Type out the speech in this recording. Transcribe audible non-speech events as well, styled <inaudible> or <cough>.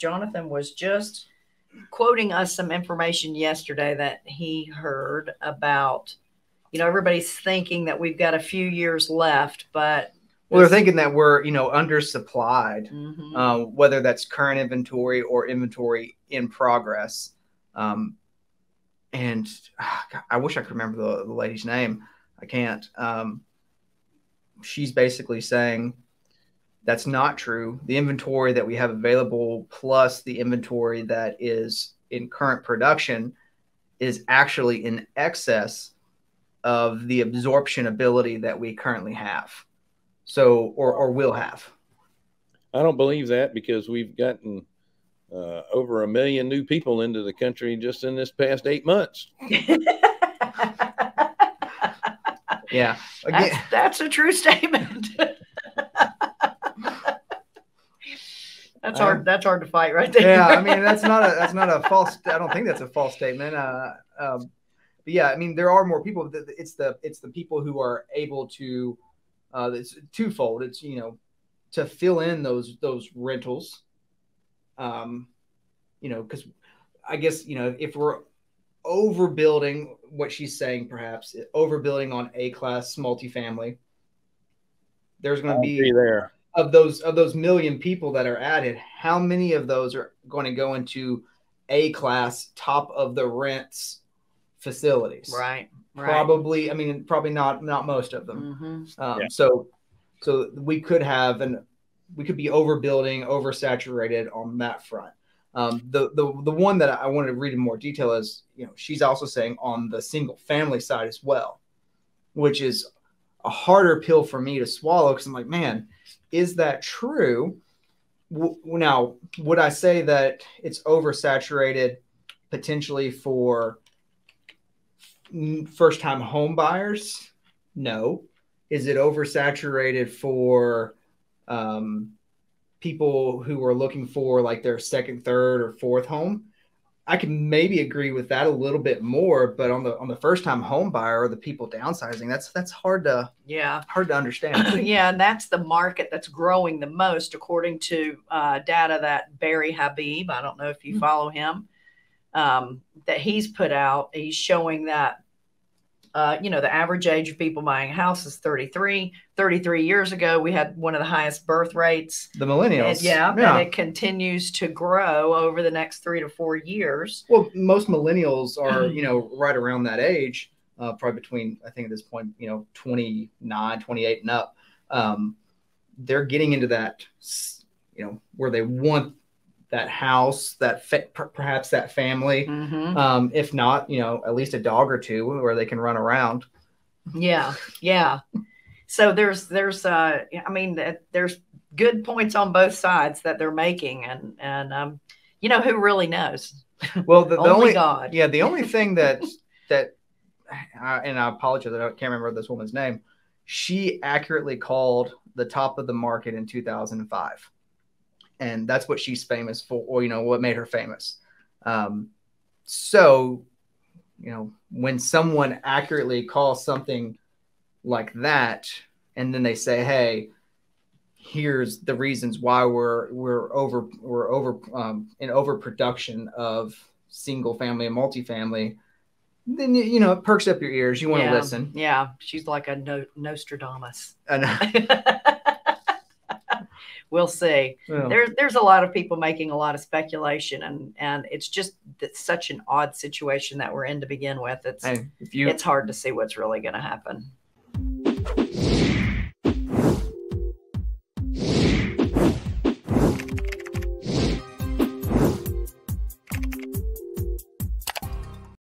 Jonathan was just quoting us some information yesterday that he heard about. You know, everybody's thinking that we've got a few years left, but Well, they're thinking that we're, you know, undersupplied, Mhm. uh, whether that's current inventory or inventory in progress. Um, and ah, God, I wish I could remember the, the lady's name. I can't. Um, she's basically saying that's not true. The inventory that we have available, plus the inventory that is in current production, is actually in excess of the absorption ability that we currently have. So, or, or will have. I don't believe that because we've gotten uh, over a million new people into the country just in this past eight months. <laughs> Yeah. Again, that's, that's a true statement. <laughs> that's hard. That's hard to fight right there. yeah. I <laughs> mean, that's not a that's not a false. I don't think that's a false statement. Uh, um, but yeah, I mean, there are more people. It's the it's the people who are able to. Uh, it's twofold. It's you know to fill in those those rentals. Um, you know, because I guess you know if we're overbuilding what she's saying, perhaps overbuilding on a class multifamily. There's going to be be there. Of those of those million people that are added, how many of those are going to go into A class top of the rents facilities? right. Right. Probably. I mean, probably not not most of them. Mhm. Um, Yeah. So so we could have an we could be overbuilding, oversaturated on that front. Um, the the the one that I wanted to read in more detail is you know she's also saying on the single family side as well, which is a harder pill for me to swallow because I'm like, man, is that true? W- now, would I say that it's oversaturated potentially for first time home buyers? No. Is it oversaturated for um, people who are looking for like their second, third, or fourth home? I can maybe agree with that a little bit more, but on the on the first time home buyer or the people downsizing, that's that's hard to Yeah. hard to understand. <clears throat> yeah, and that's the market that's growing the most, according to uh, data that Barry Habib, I don't know if you Mhm. follow him, um, that he's put out. He's showing that, uh, you know, the average age of people buying a house is 33. 33 years ago, we had one of the highest birth rates. the millennials, And yeah, yeah. and it continues to grow over the next three to four years. Well, most millennials are, <clears throat> you know, right around that age, uh, probably between, I think at this point, you know, 29, 28 and up. Um, they're getting into that, you know, where they want that house, that fa- perhaps that family. Mhm. Um, if not, you know, at least a dog or two where they can run around. Yeah, yeah. So there's there's uh I mean there's good points on both sides that they're making and and um you know who really knows? Well, the, the only, only, God. yeah, the only <laughs> thing that, that, uh, and I apologize, I can't remember this woman's name. She accurately called the top of the market in 2005. And that's what she's famous for, or, you know, what made her famous. Um, so, you know, when someone accurately calls something like that, and then they say, hey, here's the reasons why we're we're over we're over um, in overproduction of single family and multifamily then you know it perks up your ears. You want to yeah, listen. Yeah, she's like a no, Nostradamus. and <laughs> we'll see. well, There's there's a lot of people making a lot of speculation and and it's just that such an odd situation that we're in to begin with. It's hey, if you it's hard to see what's really going to happen.